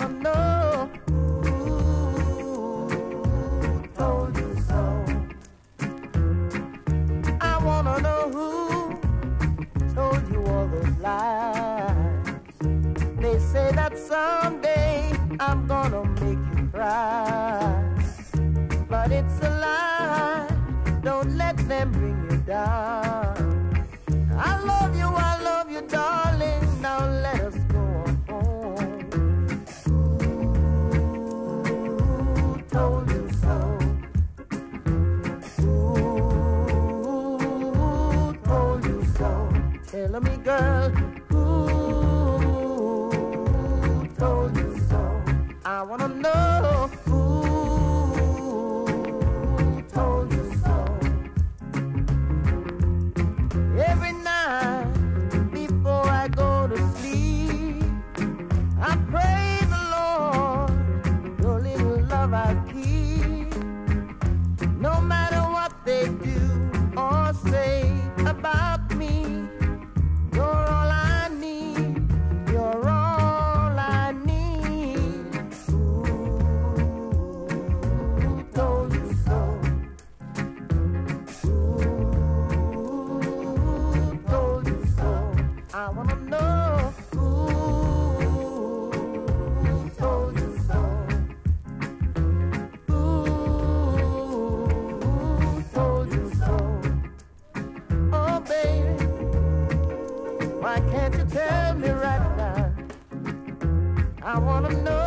I wanna know who told you so. I wanna know who told you all those lies. They say that someday I'm gonna make you cry. But it's a lie. Don't let them bring you down. Girl, who told you so? I wanna know can't you tell me right now? I wanna know.